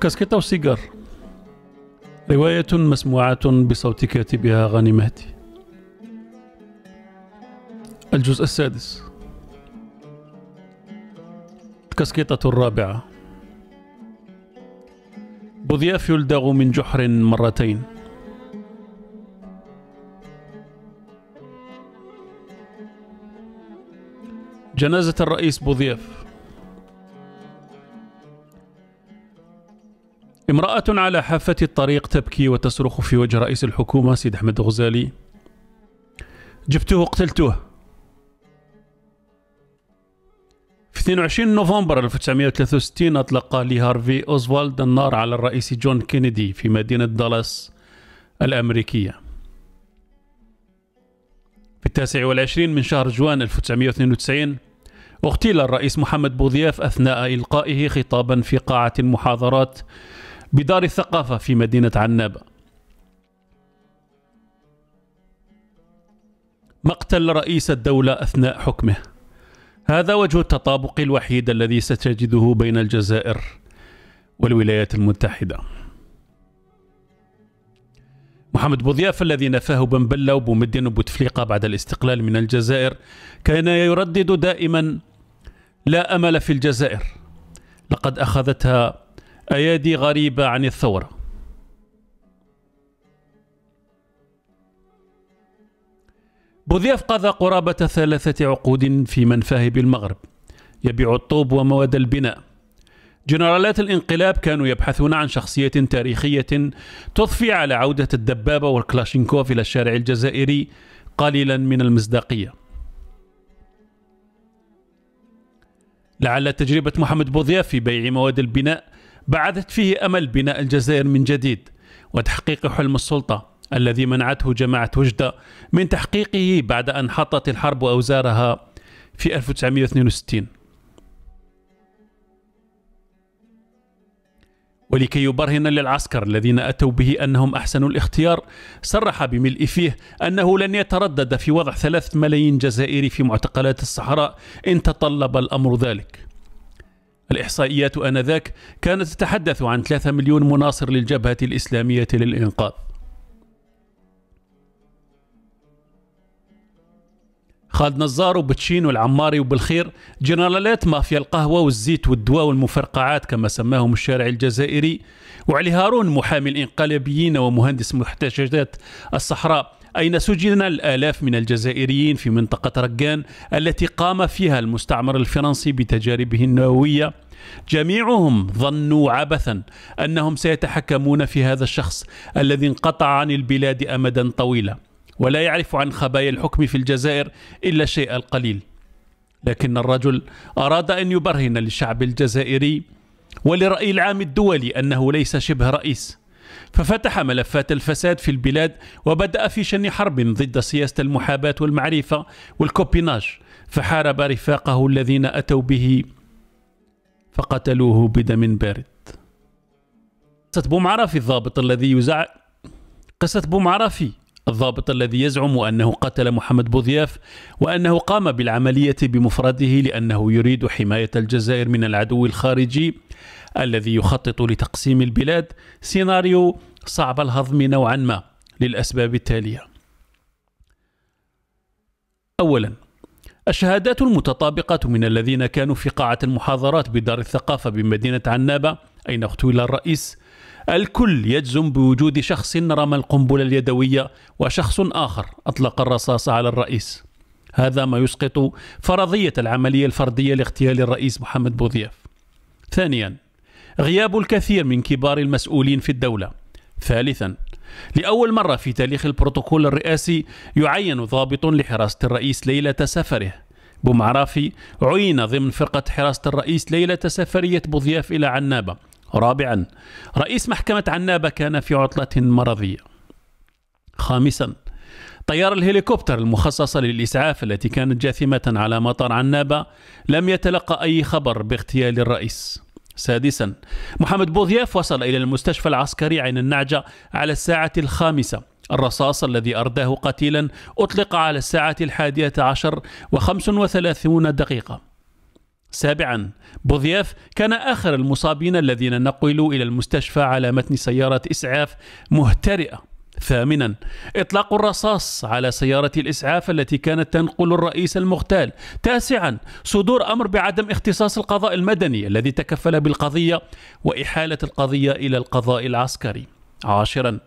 كاسكيطة وسيجار رواية مسموعة بصوت كاتبها غاني مهدي. الجزء السادس. الكاسكيطة الرابعة. بوذياف يلدغ من جحر مرتين. جنازة الرئيس بوذياف امرأة على حافة الطريق تبكي وتصرخ في وجه رئيس الحكومة سيد أحمد غزالي جبته قتلته. في 22 نوفمبر 1963 أطلق لي هارفي أوزوالد النار على الرئيس جون كينيدي في مدينة دالاس الأمريكية. في التاسع والعشرين من شهر جوان 1992 اغتيل الرئيس محمد بوضياف أثناء إلقائه خطابا في قاعة المحاضرات بدار الثقافة في مدينة عنابة مقتل رئيس الدولة أثناء حكمه. هذا وجه التطابق الوحيد الذي ستجده بين الجزائر والولايات المتحدة. محمد بوضياف الذي نفاه بنبلة وبومدين وبوتفليقة بعد الاستقلال من الجزائر كان يردد دائما لا أمل في الجزائر. لقد أخذتها أيادي غريبة عن الثورة؟ بوذياف قضى قرابة ثلاثة عقود في منفاه بالمغرب يبيع الطوب ومواد البناء. جنرالات الانقلاب كانوا يبحثون عن شخصية تاريخية تضفي على عودة الدبابة والكلاشينكوف إلى الشارع الجزائري قليلا من المصداقية. لعل تجربة محمد بوذياف في بيع مواد البناء بعثت فيه أمل بناء الجزائر من جديد وتحقيق حلم السلطة الذي منعته جماعة وجدة من تحقيقه بعد أن حطت الحرب أوزارها في 1962 ولكي يبرهن للعسكر الذين أتوا به أنهم أحسنوا الاختيار صرح بملء فيه أنه لن يتردد في وضع ثلاثة ملايين جزائري في معتقلات الصحراء إن تطلب الأمر ذلك. الإحصائيات آنذاك كانت تتحدث عن 3 مليون مناصر للجبهة الإسلامية للإنقاذ. خالد نزار وبتشين والعماري وبالخير جنرالات مافيا القهوة والزيت والدواء والمفرقعات كما سماهم الشارع الجزائري وعلي هارون محامي الإنقلابيين ومهندس محتجزات الصحراء. أين سجن الآلاف من الجزائريين في منطقة رقان التي قام فيها المستعمر الفرنسي بتجاربه النووية؟ جميعهم ظنوا عبثا أنهم سيتحكمون في هذا الشخص الذي انقطع عن البلاد أمدا طويلا ولا يعرف عن خبايا الحكم في الجزائر إلا الشيء القليل. لكن الرجل أراد أن يبرهن للشعب الجزائري ولرأي العام الدولي أنه ليس شبه رئيس. ففتح ملفات الفساد في البلاد وبدأ في شن حرب ضد سياسة المحاباة والمعرفة والكوبيناج فحارب رفاقه الذين أتوا به فقتلوه بدم بارد. قصة بومعرفي الضابط الذي يزع قصة بومعرفي الضابط الذي يزعم أنه قتل محمد بوذياف وأنه قام بالعملية بمفرده لأنه يريد حماية الجزائر من العدو الخارجي الذي يخطط لتقسيم البلاد سيناريو صعب الهضم نوعا ما للأسباب التالية. أولا الشهادات المتطابقة من الذين كانوا في قاعة المحاضرات بدار الثقافة بمدينة عنابة أين اغتيل الرئيس؟ الكل يجزم بوجود شخص رمى القنبلة اليدوية وشخص آخر أطلق الرصاص على الرئيس. هذا ما يسقط فرضية العملية الفردية لاغتيال الرئيس محمد بوذياف ثانيا غياب الكثير من كبار المسؤولين في الدولة. ثالثا لأول مرة في تاريخ البروتوكول الرئاسي يعين ضابط لحراسة الرئيس ليلة سفره. بومعرافي عين ضمن فرقة حراسة الرئيس ليلة سفرية بوضياف إلى عنابة. رابعا رئيس محكمة عنابة كان في عطلة مرضية. خامسا طيار الهليكوبتر المخصصة للإسعاف التي كانت جاثمة على مطار عنابة لم يتلقى أي خبر باغتيال الرئيس. سادسا. محمد بوضياف وصل إلى المستشفى العسكري عين النعجة على الساعة الخامسة. الرصاص الذي أرداه قتيلا أطلق على الساعة الحادية عشر وخمس وثلاثون دقيقة. سابعا بوذياف كان آخر المصابين الذين نقلوا إلى المستشفى على متن سيارة إسعاف مهترئة. ثامنا إطلاق الرصاص على سيارة الإسعاف التي كانت تنقل الرئيس المغتال. تاسعا صدور أمر بعدم اختصاص القضاء المدني الذي تكفل بالقضية وإحالة القضية إلى القضاء العسكري. عاشرا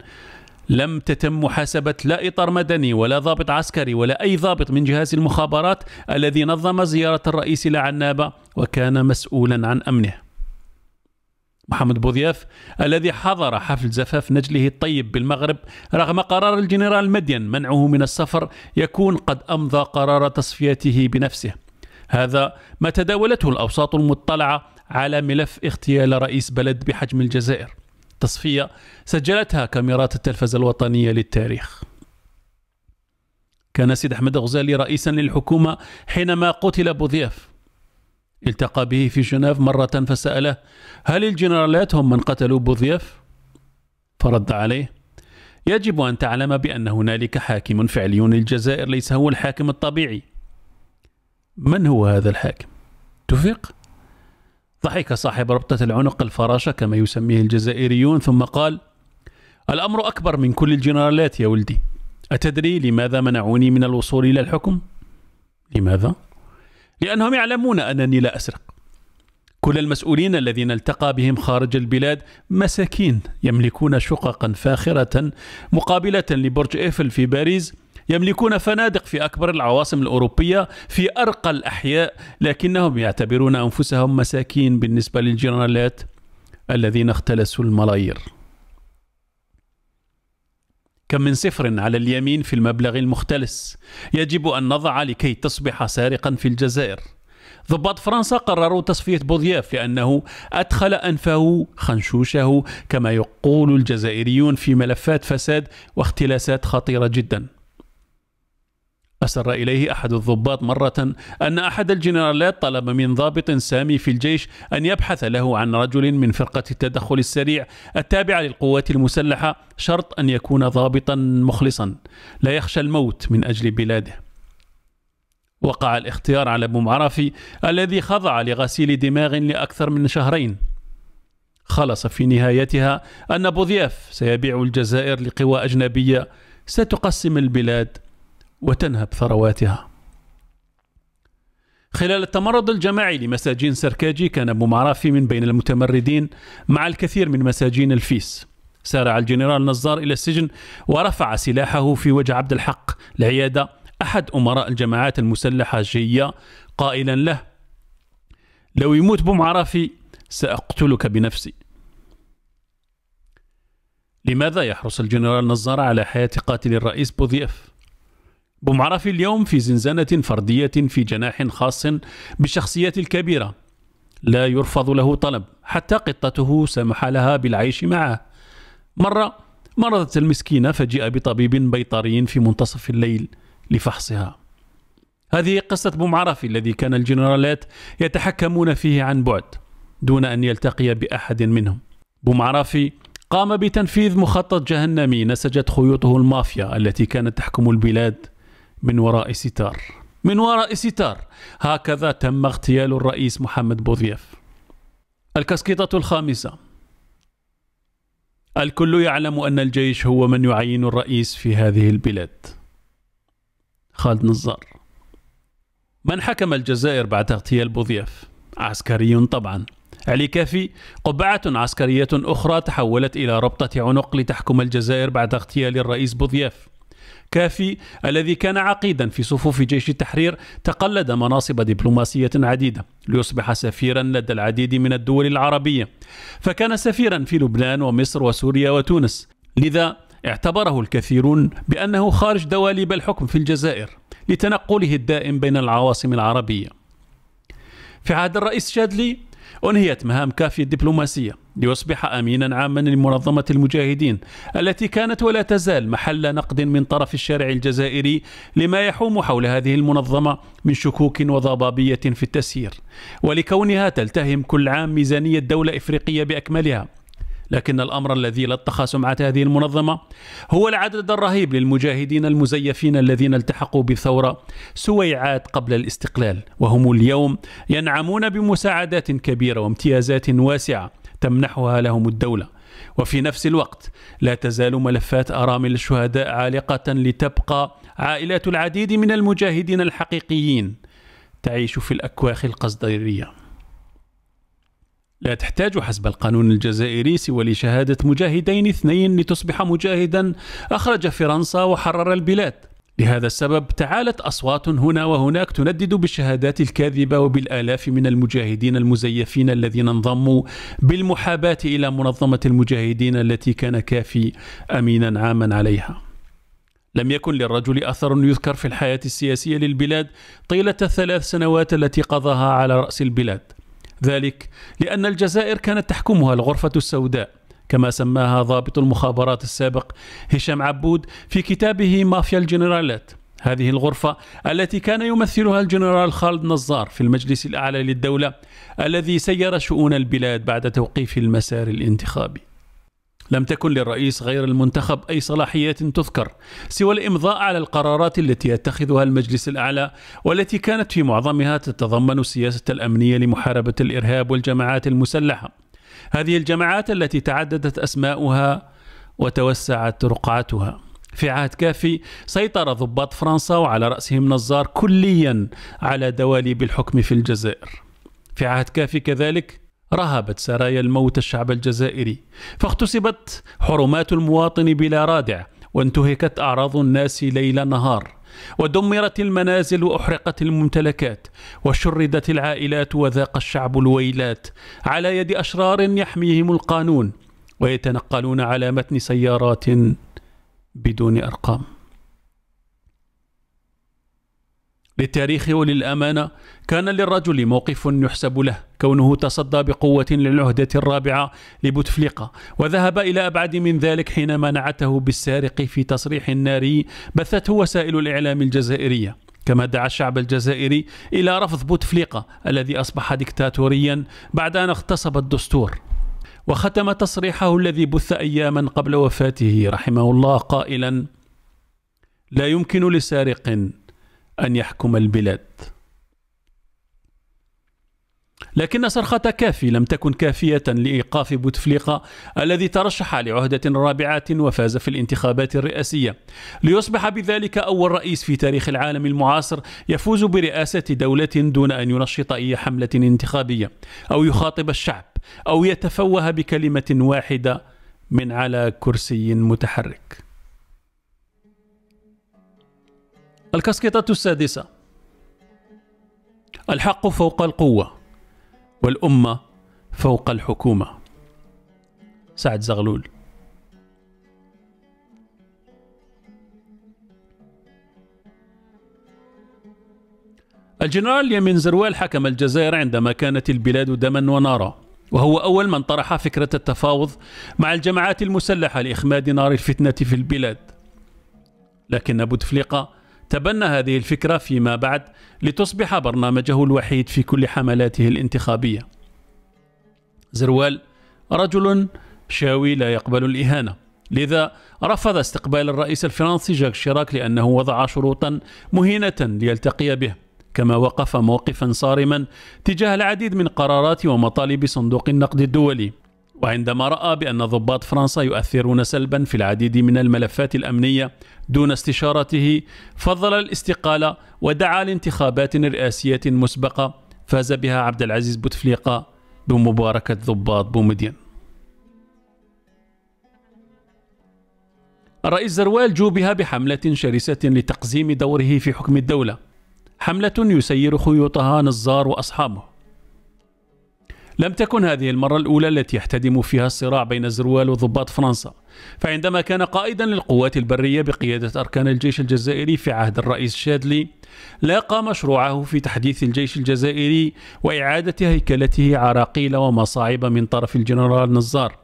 لم تتم محاسبة لا إطار مدني ولا ضابط عسكري ولا أي ضابط من جهاز المخابرات الذي نظم زيارة الرئيس إلى عنابة وكان مسؤولا عن أمنه. محمد بوذياف الذي حضر حفل زفاف نجله الطيب بالمغرب رغم قرار الجنرال مدين منعه من السفر يكون قد أمضى قرار تصفيته بنفسه. هذا ما تداولته الأوساط المطلعة على ملف اغتيال رئيس بلد بحجم الجزائر. تصفية سجلتها كاميرات التلفزة الوطنية للتاريخ. كان سيد أحمد غزالي رئيسا للحكومة حينما قتل بوذياف التقى به في جنيف مرة فسأله هل الجنرالات هم من قتلوا بوذياف؟ فرد عليه يجب أن تعلم بأن هنالك حاكم فعلي للجزائر ليس هو الحاكم الطبيعي من هو هذا الحاكم؟ تفق؟ ضحك صاحب ربطة العنق الفراشة كما يسميه الجزائريون ثم قال الأمر أكبر من كل الجنرالات يا ولدي أتدري لماذا منعوني من الوصول إلى الحكم؟ لماذا؟ لأنهم يعلمون أنني لا أسرق. كل المسؤولين الذين التقى بهم خارج البلاد مساكين يملكون شققا فاخرة مقابلة لبرج إيفل في باريس يملكون فنادق في أكبر العواصم الأوروبية في أرقى الأحياء لكنهم يعتبرون أنفسهم مساكين بالنسبة للجنرالات الذين اختلسوا الملايير. كم من صفر على اليمين في المبلغ المختلس. يجب أن نضع لكي تصبح سارقا في الجزائر. ضباط فرنسا قرروا تصفية بوذياف لأنه أدخل أنفه خنشوشه كما يقول الجزائريون في ملفات فساد واختلاسات خطيرة جداً. أسر إليه أحد الضباط مرة أن أحد الجنرالات طلب من ضابط سامي في الجيش أن يبحث له عن رجل من فرقة التدخل السريع التابعة للقوات المسلحة شرط أن يكون ضابطا مخلصا. لا يخشى الموت من أجل بلاده. وقع الاختيار على أبو معرفي الذي خضع لغسيل دماغ لأكثر من شهرين. خلص في نهايتها أن بوذياف سيبيع الجزائر لقوى أجنبية ستقسم البلاد وتنهب ثرواتها. خلال التمرد الجماعي لمساجين سركاجي كان بومعرافي من بين المتمردين مع الكثير من مساجين الفيس. سارع الجنرال نزار إلى السجن ورفع سلاحه في وجه عبد الحق لعيايدة أحد أمراء الجماعات المسلحة الجيا قائلا له لو يموت بومعرافي سأقتلك بنفسي. لماذا يحرص الجنرال نزار على حياة قاتل الرئيس بوضياف؟ بومعرفي اليوم في زنزانة فردية في جناح خاص بالشخصية الكبيرة. لا يرفض له طلب حتى قطته سمح لها بالعيش معه. مرة مرضت المسكينة فجاء بطبيب بيطري في منتصف الليل لفحصها. هذه قصة بومعرفي الذي كان الجنرالات يتحكمون فيه عن بعد دون أن يلتقي بأحد منهم. بومعرفي قام بتنفيذ مخطط جهنمي نسجت خيوطه المافيا التي كانت تحكم البلاد. من وراء ستار. من وراء ستار. هكذا تم اغتيال الرئيس محمد بوضياف الكسكيطة الخامسة. الكل يعلم أن الجيش هو من يعين الرئيس في هذه البلاد. خالد نزار. من حكم الجزائر بعد اغتيال بوضياف عسكري طبعا. علي كافي. قبعة عسكرية أخرى تحولت إلى ربطة عنق لتحكم الجزائر بعد اغتيال الرئيس بوضياف كافي الذي كان عقيدا في صفوف جيش التحرير تقلد مناصب دبلوماسية عديدة ليصبح سفيرا لدى العديد من الدول العربية. فكان سفيرا في لبنان ومصر وسوريا وتونس. لذا اعتبره الكثيرون بأنه خارج دواليب الحكم في الجزائر لتنقله الدائم بين العواصم العربية. في عهد الرئيس شادلي أنهيت مهام كافي الدبلوماسية. ليصبح أمينا عاما لمنظمة المجاهدين التي كانت ولا تزال محل نقد من طرف الشارع الجزائري لما يحوم حول هذه المنظمة من شكوك وضبابية في التسيير ولكونها تلتهم كل عام ميزانية دولة إفريقية بأكملها. لكن الأمر الذي لطخ سمعة هذه المنظمة هو العدد الرهيب للمجاهدين المزيفين الذين التحقوا بالثورة سويعات قبل الاستقلال وهم اليوم ينعمون بمساعدات كبيرة وامتيازات واسعة. تمنحها لهم الدولة. وفي نفس الوقت لا تزال ملفات أرامل الشهداء عالقة لتبقى عائلات العديد من المجاهدين الحقيقيين تعيش في الأكواخ القصديرية. لا تحتاج حسب القانون الجزائري سوى لشهادة مجاهدين اثنين لتصبح مجاهدا أخرج فرنسا وحرر البلاد. لهذا السبب تعالت أصوات هنا وهناك تندد بالشهادات الكاذبة وبالآلاف من المجاهدين المزيفين الذين انضموا بالمحاباة إلى منظمة المجاهدين التي كان كافي أمينا عاما عليها. لم يكن للرجل أثر يذكر في الحياة السياسية للبلاد طيلة الثلاث سنوات التي قضاها على رأس البلاد. ذلك لأن الجزائر كانت تحكمها الغرفة السوداء. كما سماها ضابط المخابرات السابق هشام عبود في كتابه مافيا الجنرالات. هذه الغرفة التي كان يمثلها الجنرال خالد نزار في المجلس الأعلى للدولة الذي سير شؤون البلاد بعد توقيف المسار الانتخابي. لم تكن للرئيس غير المنتخب أي صلاحيات تذكر سوى الإمضاء على القرارات التي يتخذها المجلس الأعلى والتي كانت في معظمها تتضمن السياسة الأمنية لمحاربة الإرهاب والجماعات المسلحة. هذه الجماعات التي تعددت أسماؤها وتوسعت رقعتها. في عهد كافي سيطر ضباط فرنسا وعلى رأسهم نزار كليا على دواليب الحكم في الجزائر. في عهد كافي كذلك رهبت سرايا الموت الشعب الجزائري فاغتصبت حرمات المواطن بلا رادع وانتهكت أعراض الناس ليل نهار. ودمرت المنازل وأحرقت الممتلكات وشردت العائلات وذاق الشعب الويلات. على يد أشرار يحميهم القانون ويتنقلون على متن سيارات بدون أرقام. للتاريخ وللأمانة كان للرجل موقف يحسب له كونه تصدى بقوة للعهدة الرابعة لبوتفليقة وذهب إلى أبعد من ذلك حينما نعته بالسارق في تصريح ناري بثته وسائل الإعلام الجزائرية. كما دعا الشعب الجزائري إلى رفض بوتفليقة الذي أصبح ديكتاتوريا بعد أن اغتصب الدستور. وختم تصريحه الذي بث أياما قبل وفاته رحمه الله قائلا لا يمكن لسارق أن يحكم البلاد. لكن صرخة كافي لم تكن كافية لإيقاف بوتفليقة الذي ترشح لعهدة رابعة وفاز في الانتخابات الرئاسية. ليصبح بذلك أول رئيس في تاريخ العالم المعاصر يفوز برئاسة دولة دون أن ينشط أي حملة انتخابية أو يخاطب الشعب أو يتفوه بكلمة واحدة من على كرسي متحرك. الكاسكيطة السادسة. الحق فوق القوة والأمة فوق الحكومة. سعد زغلول. الجنرال يمين زروال حكم الجزائر عندما كانت البلاد دما ونارا وهو أول من طرح فكرة التفاوض مع الجماعات المسلحة لإخماد نار الفتنة في البلاد. لكن بوتفليقة تبنى هذه الفكرة فيما بعد لتصبح برنامجه الوحيد في كل حملاته الانتخابية. زروال رجل شاوي لا يقبل الإهانة. لذا رفض استقبال الرئيس الفرنسي جاك شيراك لأنه وضع شروطا مهينة ليلتقي به كما وقف موقفا صارما تجاه العديد من قرارات ومطالب صندوق النقد الدولي. وعندما رأى بأن ضباط فرنسا يؤثرون سلبا في العديد من الملفات الأمنية دون استشارته فضل الاستقالة ودعا لانتخابات رئاسية مسبقة فاز بها عبد العزيز بوتفليقة بمباركة ضباط بومدين. الرئيس زروال جوبها بحملة شرسة لتقزيم دوره في حكم الدولة. حملة يسير خيوطها نزار وأصحابه. لم تكن هذه المرة الأولى التي يحتدم فيها الصراع بين زروال وضباط فرنسا. فعندما كان قائدا للقوات البرية بقيادة أركان الجيش الجزائري في عهد الرئيس شادلي لاقى مشروعه في تحديث الجيش الجزائري وإعادة هيكلته عراقيل ومصاعب من طرف الجنرال نزار.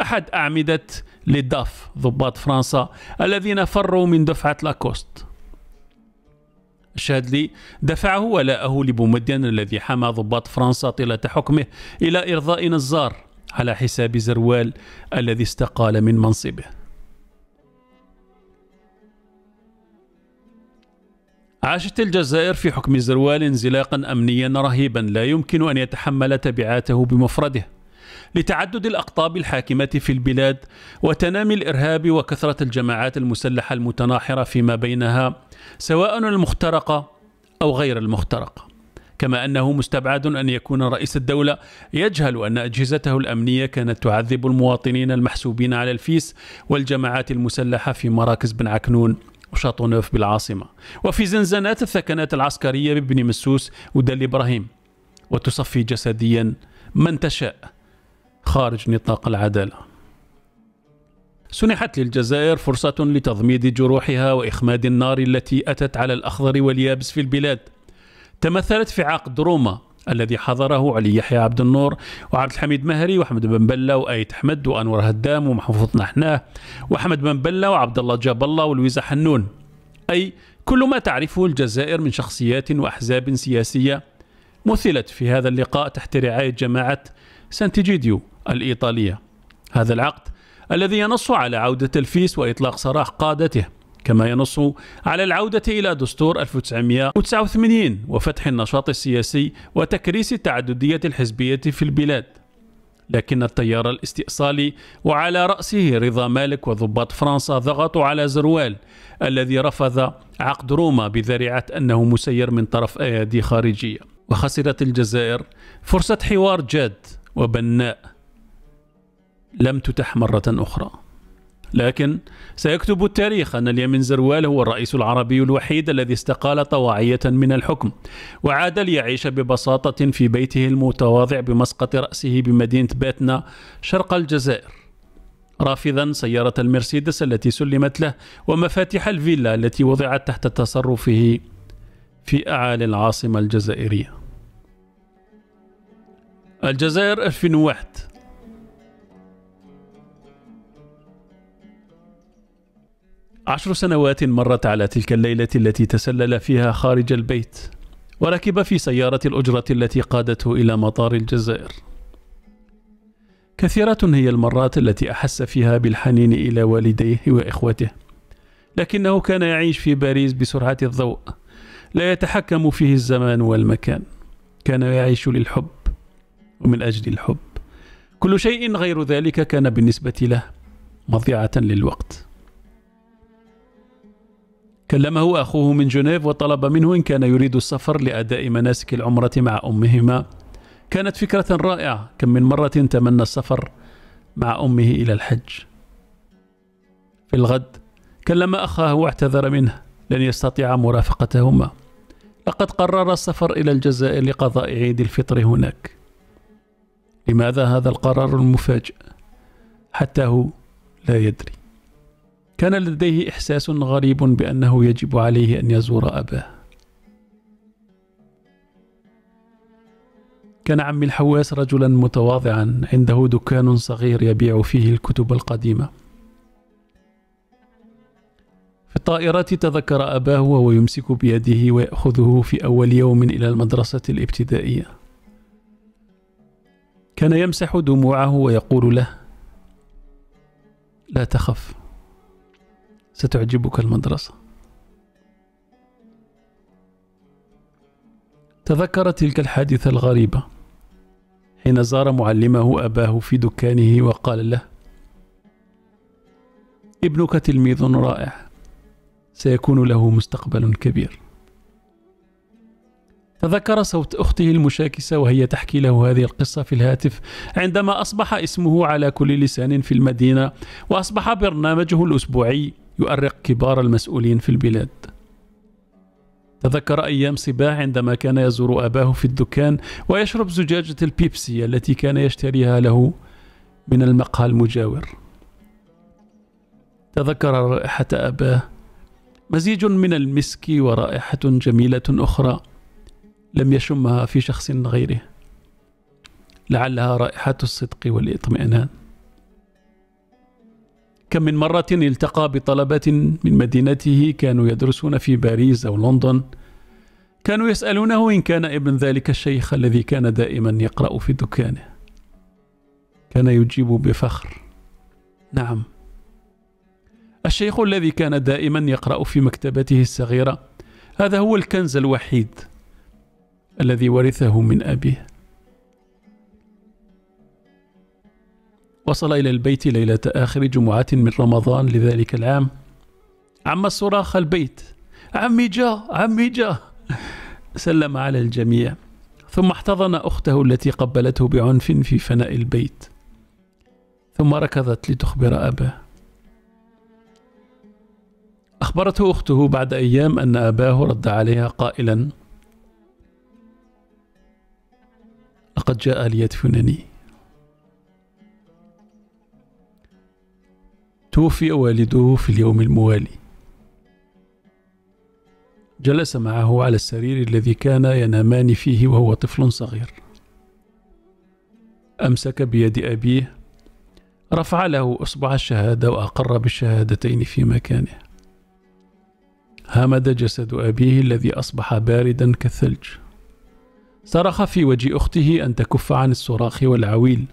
أحد أعمدة للداف ضباط فرنسا الذين فروا من دفعة لاكوست. الشاذلي دفعه ولاءه لبومدين الذي حمى ضباط فرنسا طيلة حكمه إلى إرضاء نزار على حساب زروال الذي استقال من منصبه. عاشت الجزائر في حكم زروال انزلاقا امنيا رهيبا لا يمكن أن يتحمل تبعاته بمفرده. لتعدد الأقطاب الحاكمة في البلاد وتنامي الإرهاب وكثرة الجماعات المسلحة المتناحرة فيما بينها سواء المخترقه أو غير المخترقه كما أنه مستبعد أن يكون رئيس الدولة يجهل أن أجهزته الأمنية كانت تعذب المواطنين المحسوبين على الفيس والجماعات المسلحة في مراكز بن عكنون وشاطونوف بالعاصمة. وفي زنزانات الثكنات العسكرية ببن مسوس ودل إبراهيم وتصفي جسديا من تشاء. خارج نطاق العدالة. سنحت للجزائر فرصة لتضميد جروحها وإخماد النار التي أتت على الأخضر واليابس في البلاد. تمثلت في عقد روما الذي حضره علي يحيى عبد النور وعبد الحميد مهري وأحمد بن بلة وأيت أحمد وأنور هدام ومحفوظ نحناه وأحمد بن بلة وعبد الله جاب الله ولويزا حنون. أي كل ما تعرفه الجزائر من شخصيات وأحزاب سياسية مثلت في هذا اللقاء تحت رعاية جماعة سانت إيجيديو. الإيطالية. هذا العقد الذي ينص على عودة الفيس وإطلاق سراح قادته كما ينص على العودة إلى دستور 1989 وفتح النشاط السياسي وتكريس التعددية الحزبية في البلاد. لكن التيار الاستئصالي وعلى رأسه رضا مالك وضباط فرنسا ضغطوا على زروال الذي رفض عقد روما بذريعة أنه مسير من طرف أيادي خارجية. وخسرت الجزائر فرصة حوار جاد وبناء لم تتح مرة أخرى. لكن سيكتب التاريخ أن اليمين زروال هو الرئيس العربي الوحيد الذي استقال طواعية من الحكم وعاد ليعيش ببساطة في بيته المتواضع بمسقط رأسه بمدينة باتنا شرق الجزائر. رافضا سيارة المرسيدس التي سلمت له ومفاتيح الفيلا التي وضعت تحت تصرفه في أعالي العاصمة الجزائرية. الجزائر 2001 عشر سنوات مرت على تلك الليلة التي تسلل فيها خارج البيت وركب في سيارة الأجرة التي قادته إلى مطار الجزائر. كثيرة هي المرات التي أحس فيها بالحنين إلى والديه وإخوته لكنه كان يعيش في باريس بسرعة الضوء لا يتحكم فيه الزمان والمكان. كان يعيش للحب ومن أجل الحب. كل شيء غير ذلك كان بالنسبة له مضيعة للوقت. كلمه أخوه من جنيف وطلب منه إن كان يريد السفر لأداء مناسك العمرة مع أمهما. كانت فكرة رائعة. كم من مرة تمنى السفر مع أمه إلى الحج. في الغد كلم أخاه واعتذر منه. لن يستطيع مرافقتهما. لقد قرر السفر إلى الجزائر لقضاء عيد الفطر هناك. لماذا هذا القرار المفاجئ؟ حتى هو لا يدري. كان لديه إحساس غريب بأنه يجب عليه أن يزور أباه. كان عمي الحواس رجلا متواضعا عنده دكان صغير يبيع فيه الكتب القديمة. في الطائرة تذكر أباه وهو يمسك بيده ويأخذه في أول يوم إلى المدرسة الابتدائية. كان يمسح دموعه ويقول له لا تخف. ستعجبك المدرسة. تذكر تلك الحادثة الغريبة حين زار معلمه أباه في دكانه وقال له ابنك تلميذ رائع سيكون له مستقبل كبير. تذكر صوت أخته المشاكسة وهي تحكي له هذه القصة في الهاتف عندما أصبح اسمه على كل لسان في المدينة وأصبح برنامجه الأسبوعي يؤرق كبار المسؤولين في البلاد. تذكر أيام صباح عندما كان يزور أباه في الدكان ويشرب زجاجة البيبسي التي كان يشتريها له من المقهى المجاور. تذكر رائحة أباه مزيج من المسك ورائحة جميلة أخرى لم يشمها في شخص غيره لعلها رائحة الصدق والإطمئنان. كم من مرة التقى بطلبة من مدينته كانوا يدرسون في باريس أو لندن. كانوا يسألونه إن كان ابن ذلك الشيخ الذي كان دائما يقرأ في دكانه. كان يجيب بفخر. نعم. الشيخ الذي كان دائما يقرأ في مكتبته الصغيرة هذا هو الكنز الوحيد الذي ورثه من أبيه. وصل إلى البيت ليلة آخر جمعة من رمضان لذلك العام. عم صراخ البيت. عمي جاء عمي جاء سلم على الجميع. ثم احتضن أخته التي قبلته بعنف في فناء البيت. ثم ركضت لتخبر أباه. أخبرته أخته بعد أيام أن أباه رد عليها قائلا لقد جاء ليدفنني. توفي والده في اليوم الموالي. جلس معه على السرير الذي كان ينامان فيه وهو طفل صغير. أمسك بيد أبيه رفع له أصبع الشهادة وأقر بالشهادتين في مكانه. همد جسد أبيه الذي أصبح باردا كالثلج. صرخ في وجه أخته أن تكف عن الصراخ والعويل.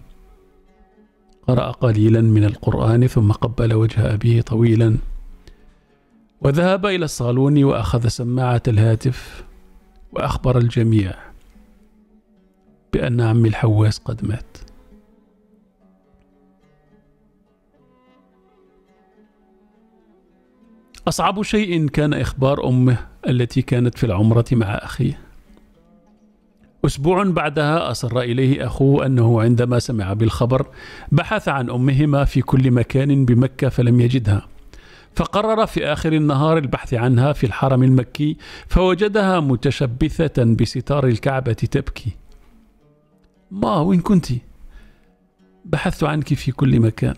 قرأ قليلا من القرآن ثم قبل وجه أبيه طويلا. وذهب إلى الصالون وأخذ سماعة الهاتف وأخبر الجميع بأن عمي الحواس قد مات. أصعب شيء كان إخبار أمه التي كانت في العمرة مع أخيه. أسبوع بعدها أصر إليه أخوه أنه عندما سمع بالخبر بحث عن أمهما في كل مكان بمكة فلم يجدها فقرر في آخر النهار البحث عنها في الحرم المكي فوجدها متشبثة بستار الكعبة تبكي ما وين كنت؟ بحثت عنك في كل مكان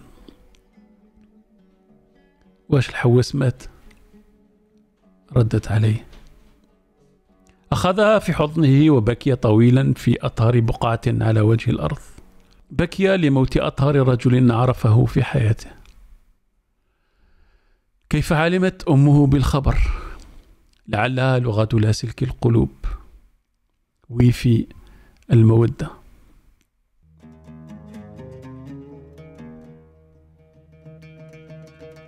واش الحواس مات؟ ردت عليه أخذها في حضنه وبكي طويلا في أطهر بقعة على وجه الأرض. بكي لموت أطهر رجل عرفه في حياته. كيف علمت أمه بالخبر؟ لعلها لغة لاسلك القلوب. ويفي المودة.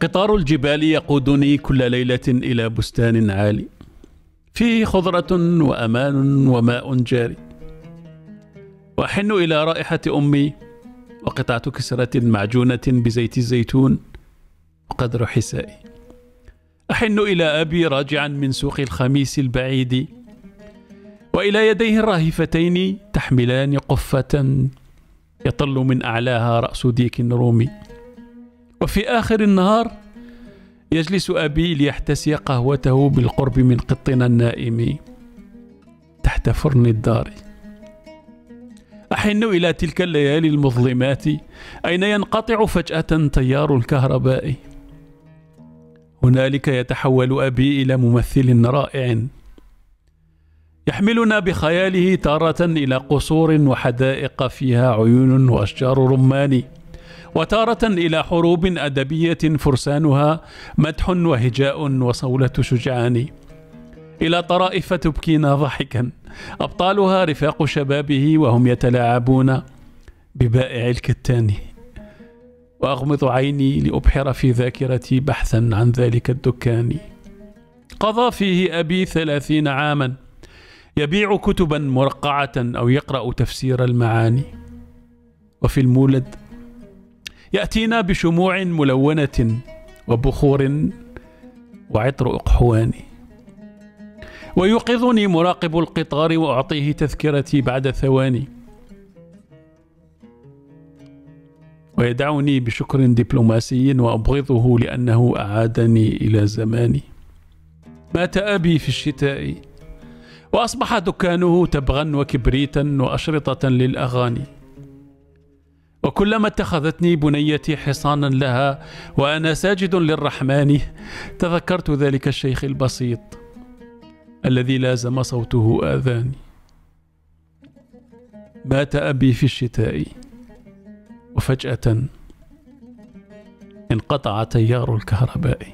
قطار الجبال يقودني كل ليلة إلى بستان عالي. فيه خضرة وأمان وماء جاري. وأحن إلى رائحة أمي وقطعة كسرة معجونة بزيت الزيتون وقدر حسائي. أحن إلى أبي راجعا من سوق الخميس البعيد وإلى يديه الراهفتين تحملان قفة يطل من أعلاها رأس ديك رومي وفي آخر النهار يجلس أبي ليحتسي قهوته بالقرب من قطنا النائم تحت فرن الدار. أحن إلى تلك الليالي المظلمات أين ينقطع فجأة تيار الكهرباء؟ هنالك يتحول أبي إلى ممثل رائع. يحملنا بخياله تارة إلى قصور وحدائق فيها عيون وأشجار رمان. وتارة إلى حروب أدبية فرسانها مدح وهجاء وصولة شجعان. إلى طرائف تبكينا ضحكا. أبطالها رفاق شبابه وهم يتلاعبون ببائع الكتان. وأغمض عيني لأبحر في ذاكرتي بحثا عن ذلك الدكان. قضى فيه أبي ثلاثين عاما. يبيع كتبا مرقعة أو يقرأ تفسير المعاني. وفي المولد يأتينا بشموع ملونة وبخور وعطر أقحوان. ويوقظني مراقب القطار وأعطيه تذكرتي بعد ثواني. ويدعني بشكر دبلوماسي وأبغضه لأنه أعادني إلى زماني. مات أبي في الشتاء وأصبح دكانه تبغا وكبريتا وأشرطة للأغاني. وكلما اتخذتني بنيتي حصانا لها وأنا ساجد للرحمن تذكرت ذلك الشيخ البسيط الذي لازم صوته آذاني. مات أبي في الشتاء وفجأة انقطع تيار الكهرباء.